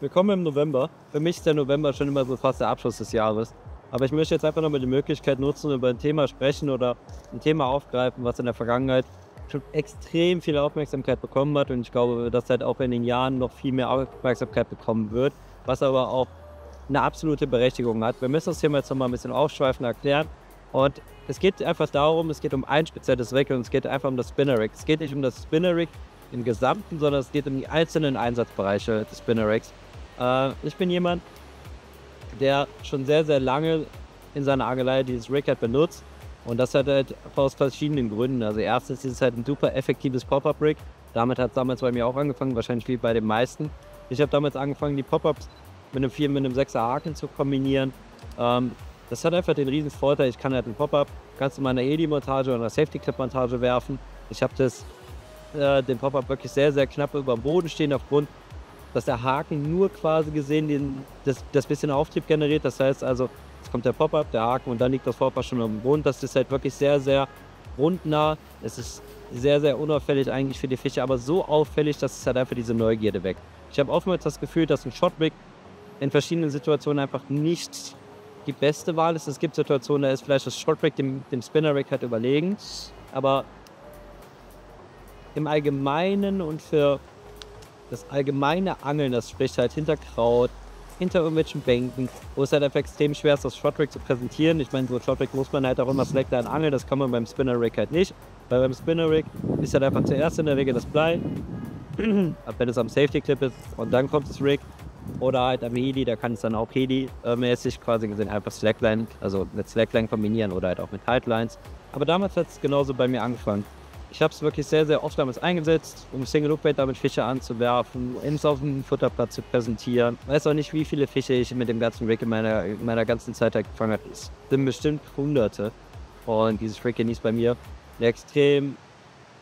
Wir kommen im November. Für mich ist der November schon immer so fast der Abschluss des Jahres. Aber ich möchte jetzt einfach nochmal die Möglichkeit nutzen, über ein Thema sprechen oder ein Thema aufgreifen, was in der Vergangenheit schon extrem viel Aufmerksamkeit bekommen hat. Und ich glaube, dass halt auch in den Jahren noch viel mehr Aufmerksamkeit bekommen wird, was aber auch eine absolute Berechtigung hat. Wir müssen das Thema jetzt nochmal ein bisschen aufschweifend erklären. Und es geht einfach darum, es geht um ein spezielles Rig und es geht einfach um das Spinner Rig. Es geht nicht um das Spinner Rig im Gesamten, sondern es geht um die einzelnen Einsatzbereiche des Spinner Rigs. Äh, ich bin jemand, der schon sehr, sehr lange in seiner Angelei dieses Rig hat benutzt. Und das hat halt aus verschiedenen Gründen. Also erstens ist es halt ein super effektives Pop-Up-Rig. Damit hat es damals bei mir auch angefangen, wahrscheinlich wie bei den meisten. Ich habe damals angefangen, die Pop-Ups mit einem 4 mit einem 6er Haken zu kombinieren. Ähm, das hat einfach den riesen Vorteil, ich kann halt einen Pop-Up ganz in meiner EDI-Montage oder einer Safety-Clip-Montage werfen. Ich habe äh, den Pop-Up wirklich sehr, sehr knapp über dem Boden stehen, aufgrund, dass der Haken nur quasi gesehen den, das, das bisschen Auftrieb generiert. Das heißt also, es kommt der Pop-Up, der Haken und dann liegt das Pop-Up schon dem Boden. Das ist halt wirklich sehr, sehr rundnah. Es ist sehr, sehr unauffällig eigentlich für die Fische, aber so auffällig, dass es halt einfach diese Neugierde weckt. Ich habe oftmals das Gefühl, dass ein Shot-Rig in verschiedenen Situationen einfach nicht die beste Wahl ist. Es gibt Situationen, da ist vielleicht das Shortback dem, dem Spinner-Rig halt überlegen. Aber im Allgemeinen und für das allgemeine Angeln, das spricht halt hinter Kraut, hinter irgendwelchen Bänken, wo es halt einfach extrem schwer ist, das Shortback zu präsentieren. Ich meine, so Shortback muss man halt auch immer Slackline angeln, das kann man beim Spinner-Rig halt nicht. Weil beim Spinner-Rig ist halt einfach zuerst in der Regel das Blei, wenn es am Safety-Clip ist und dann kommt das Rig oder halt am Heli, da kann es dann auch Heli-mäßig quasi gesehen einfach Slackline, also mit Slackline kombinieren oder halt auch mit Tightlines. Aber damals hat es genauso bei mir angefangen. Ich habe es wirklich sehr, sehr oft damals eingesetzt, um Single Loop Bait damit Fische anzuwerfen, ins auf dem Futterplatz zu präsentieren. Weiß auch nicht, wie viele Fische ich mit dem ganzen Rig in meiner, in meiner ganzen Zeit halt gefangen habe. Es sind bestimmt Hunderte. Und dieses Rig genießt bei mir eine extrem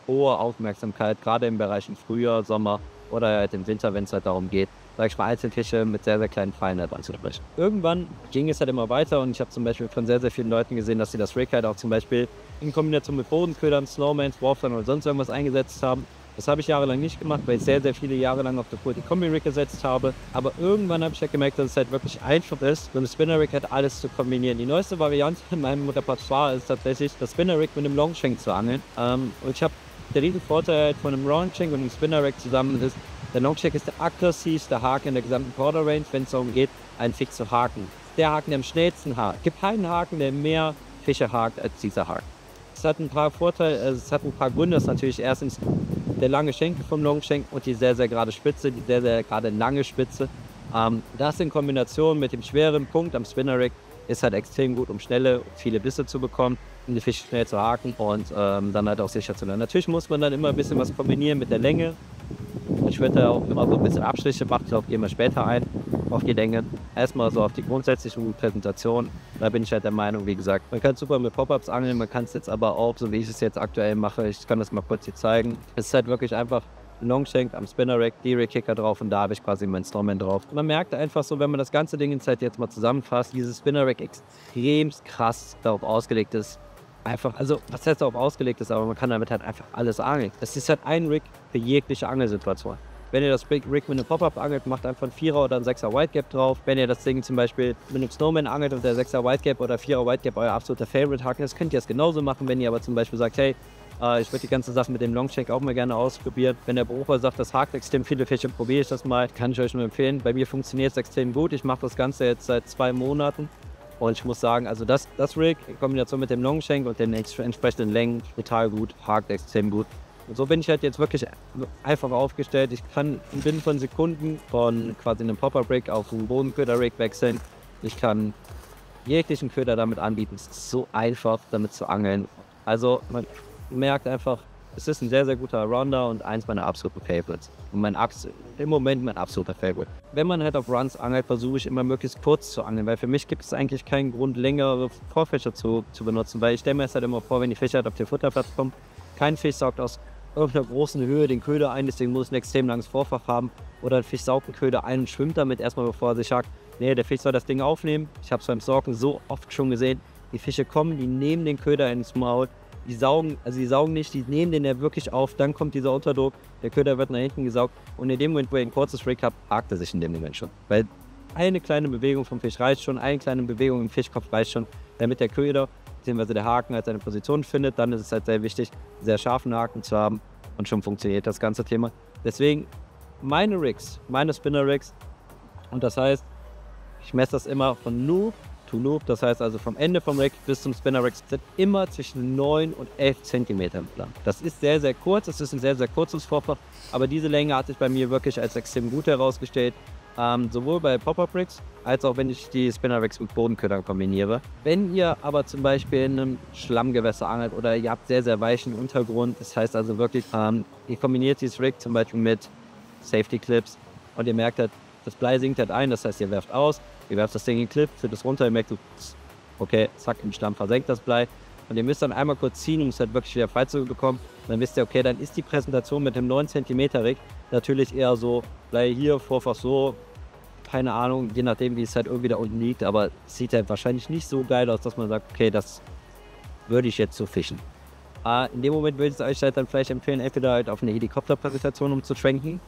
hohe Aufmerksamkeit, gerade im Bereich Frühjahr, Sommer oder halt im Winter, wenn es halt darum geht, sag ich mal, Einzelfische mit sehr, sehr kleinen Fallen halt anzusprechen. Irgendwann ging es halt immer weiter und ich habe zum Beispiel von sehr, sehr vielen Leuten gesehen, dass sie das Rig halt auch zum Beispiel in Kombination mit Bodenködern, Snowmans, Warfern oder sonst irgendwas eingesetzt haben. Das habe ich jahrelang nicht gemacht, weil ich sehr, sehr viele Jahre lang auf der Kurti Kombi Rig gesetzt habe. Aber irgendwann habe ich halt gemerkt, dass es halt wirklich einfach ist, mit dem Spinner Rig halt alles zu kombinieren. Die neueste Variante in meinem Repertoire ist tatsächlich, das Spinner Rig mit einem Longshank zu angeln. Ähm, und ich habe der riesen Vorteil von einem Roundshank und einem Spinner Rig zusammen ist, der Longcheck ist der aggressivste Haken in der gesamten Quarter Range, wenn es darum geht, einen Fisch zu haken. Der Haken, der am schnellsten hakt. Es gibt keinen Haken, der mehr Fische hakt als dieser Haken. Es hat ein paar Vorteile, also es hat ein paar Gründe. Das ist natürlich erstens der lange Schenkel vom Longschenk und die sehr, sehr gerade Spitze, die sehr, sehr gerade lange Spitze. Ähm, das in Kombination mit dem schweren Punkt am Spinner Rig ist halt extrem gut, um schnelle, viele Bisse zu bekommen, um die Fische schnell zu haken und ähm, dann halt auch sicher zu lernen. Natürlich muss man dann immer ein bisschen was kombinieren mit der Länge da auch immer so ein bisschen Abstriche machen, darauf gehen wir später ein, auf die Länge. Erstmal so auf die grundsätzliche Präsentation. Da bin ich halt der Meinung, wie gesagt, man kann super mit Pop-Ups angeln, man kann es jetzt aber auch, so wie ich es jetzt aktuell mache, ich kann das mal kurz hier zeigen. Es ist halt wirklich einfach ein Longshank am Spinner Rack, D-Ray-Kicker drauf und da habe ich quasi meinen Snowman drauf. Man merkt einfach so, wenn man das ganze Ding in Zeit jetzt mal zusammenfasst, dieses Spinner Rack extrem krass darauf ausgelegt ist, einfach, also was heißt darauf ausgelegt ist, aber man kann damit halt einfach alles angeln. Das ist halt ein Rig für jegliche Angelsituation. Wenn ihr das Rig mit einem Pop-Up angelt, macht einfach ein Vierer oder ein Sechser White Gap drauf. Wenn ihr das Ding zum Beispiel mit einem Snowman angelt und der Sechser White Gap oder Vierer White Gap euer absoluter Favorite Haken ist, könnt ihr das genauso machen. Wenn ihr aber zum Beispiel sagt, hey, äh, ich würde die ganze Sache mit dem Longcheck auch mal gerne ausprobieren. Wenn der Berufer sagt, das hakt extrem viele Fische, probiere ich das mal. Kann ich euch nur empfehlen. Bei mir funktioniert es extrem gut. Ich mache das Ganze jetzt seit zwei Monaten. Und ich muss sagen, also das, das Rig in Kombination mit dem Longshank und den entsprechenden Längen total gut, hakt extrem gut. Und so bin ich halt jetzt wirklich einfach aufgestellt. Ich kann binnen von Sekunden von quasi einem Popper-Rig auf einen Bodenköder-Rig wechseln. Ich kann jeglichen Köder damit anbieten. Es ist so einfach, damit zu angeln. Also man merkt einfach, es ist ein sehr, sehr guter Rounder und eins meiner absoluten Favorites. Und mein Axt, im Moment mein absoluter Favorite. Wenn man halt auf Runs angelt, versuche ich immer möglichst kurz zu angeln, weil für mich gibt es eigentlich keinen Grund, längere Vorfischer zu, zu benutzen, weil ich stelle mir es halt immer vor, wenn die Fische halt auf den Futterplatz kommen, kein Fisch saugt aus irgendeiner großen Höhe den Köder ein, deswegen muss es ein extrem langes Vorfach haben. Oder ein Fisch saugt den Köder ein und schwimmt damit erstmal, bevor er sich hakt. Nee, der Fisch soll das Ding aufnehmen. Ich habe es beim Sorgen so oft schon gesehen. Die Fische kommen, die nehmen den Köder ins Maul, die saugen, also die saugen nicht, die nehmen den ja wirklich auf, dann kommt dieser Unterdruck, der Köder wird nach hinten gesaugt und in dem Moment, wo ihr ein kurzes Rig habt, hakt er sich in dem Moment schon. Weil eine kleine Bewegung vom Fisch reicht schon, eine kleine Bewegung im Fischkopf reicht schon, damit der Köder bzw. der Haken halt seine Position findet. Dann ist es halt sehr wichtig, sehr scharfen Haken zu haben und schon funktioniert das ganze Thema. Deswegen meine Rigs, meine Spinner Rigs und das heißt, ich messe das immer von Noob to Noob, das heißt also vom Ende vom Rig bis zum Spinner Rig sind immer zwischen 9 und 11 cm lang. Das ist sehr, sehr kurz, es ist ein sehr, sehr kurzes Vorfach, aber diese Länge hat sich bei mir wirklich als extrem gut herausgestellt. Ähm, sowohl bei Pop-Up Rigs als auch wenn ich die Spinner Rigs mit Bodenködern kombiniere. Wenn ihr aber zum Beispiel in einem Schlammgewässer angelt oder ihr habt sehr, sehr weichen Untergrund, das heißt also wirklich, ähm, ihr kombiniert dieses Rig zum Beispiel mit Safety Clips und ihr merkt halt, das Blei sinkt halt ein, das heißt, ihr werft aus, ihr werft das Ding in den Clip, führt es runter, ihr merkt okay, zack, im Schlamm versenkt das Blei und ihr müsst dann einmal kurz ziehen, um es halt wirklich wieder frei zu bekommen. dann wisst ihr, okay, dann ist die Präsentation mit dem 9 cm Rig natürlich eher so, Blei hier, Vorfach so, keine Ahnung, je nachdem, wie es halt irgendwie da unten liegt, aber es sieht halt wahrscheinlich nicht so geil aus, dass man sagt, okay, das würde ich jetzt so fischen. Äh, in dem Moment würde ich euch halt dann vielleicht empfehlen, entweder halt auf eine Helikopterpräsentation umzuschwenken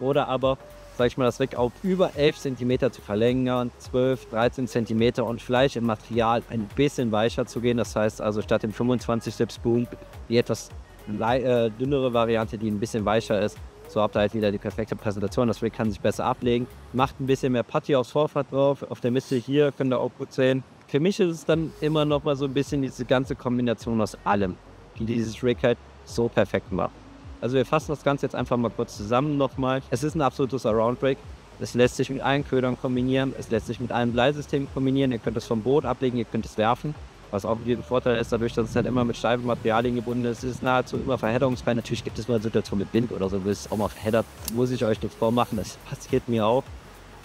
oder aber, sag ich mal, das Weg auf über 11 cm zu verlängern, 12, 13 cm und vielleicht im Material ein bisschen weicher zu gehen. Das heißt also statt dem 25 Step Spoon die etwas äh, dünnere Variante, die ein bisschen weicher ist, so habt ihr halt wieder die perfekte Präsentation. Das Rig kann sich besser ablegen. Macht ein bisschen mehr Putty aufs Vorfahrt drauf. Auf der Mitte hier könnt ihr auch gut sehen. Für mich ist es dann immer noch mal so ein bisschen diese ganze Kombination aus allem, die dieses Rig halt so perfekt macht. Also wir fassen das Ganze jetzt einfach mal kurz zusammen nochmal. Es ist ein absolutes Around-Rig. Es lässt sich mit allen Ködern kombinieren. Es lässt sich mit allen Bleisystemen kombinieren. Ihr könnt es vom Boot ablegen, ihr könnt es werfen. Was auch ein Vorteil ist, dadurch, dass es halt immer mit steifen Materialien gebunden ist, ist es nahezu immer verhedderungsfrei. Natürlich gibt es mal Situationen mit Wind oder so, wo es auch mal verheddert. Muss ich euch nicht vormachen, das passiert mir auch.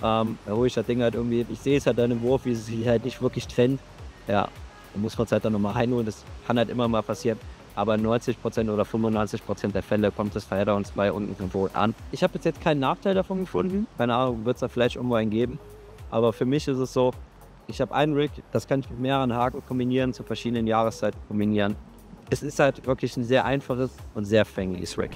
Ähm, da hole ich das Ding halt irgendwie, ich sehe es halt dann im Wurf, wie es sich halt nicht wirklich trennt. Ja, da muss man es halt dann nochmal reinholen. Das kann halt immer mal passieren. Aber 90% oder 95% der Fälle kommt das verhedderungsfrei unten vom Boot an. Ich habe bis jetzt keinen Nachteil davon gefunden. Keine Ahnung, wird es da vielleicht irgendwo einen geben. Aber für mich ist es so, ich habe einen Rig, das kann ich mit mehreren Haken kombinieren, zu verschiedenen Jahreszeiten kombinieren. Es ist halt wirklich ein sehr einfaches und sehr fängliches Rig.